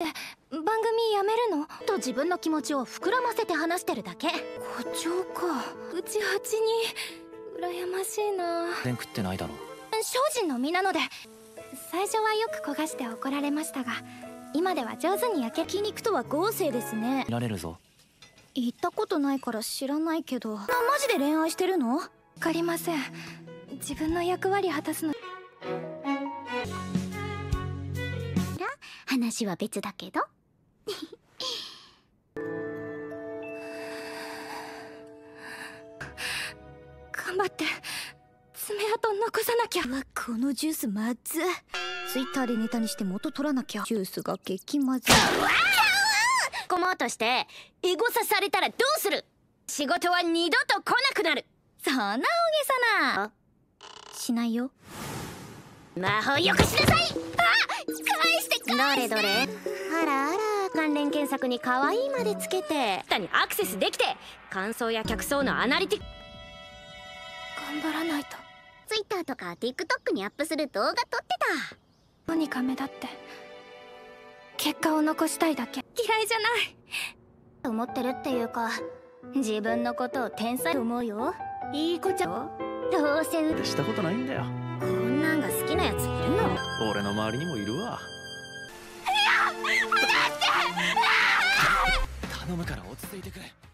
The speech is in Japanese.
番組やめるの？と自分の気持ちを膨らませて話してるだけ。課長か。うち八に羨ましいな。全食ってないだろ。精進の身なので。最初はよく焦がして怒られましたが今では上手に焼け筋肉とは合成ですね。見られるぞ。言ったことないから知らないけど。マジで恋愛してるの？わかりません。自分の役割果たすの話は別だけど。頑張って。爪痕残さなきゃ。うわこのジュースまずツイッターでネタにして元取らなきゃ。ジュースが激まずい。込もうとしてエゴサされたらどうする。仕事は二度と来なくなる。そんな大げさな。しないよ。魔法よこしなさい。あどれどれ。あらあら関連検索に可愛いまでつけて。下にアクセスできて。感想や客層のアナリティ頑張らないと。Twitter とか TikTok にアップする動画撮ってた。とにか目立って。結果を残したいだけ。嫌いじゃない。思ってるっていうか自分のことを天才と思うよ。いい子ちゃん。どうせうしたことないんだよ。こんなんが好きなやついるの？俺の周りにもいるわ頼むから落ち着いてくれ。